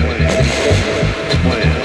muere, muere.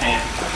hand.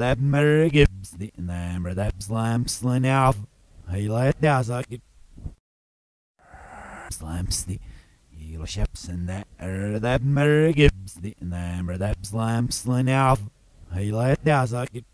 That mer gibbs the number that slams the now he let does like it slams the Elo ships and that er that mer gibbs the number that slams the now he let does like it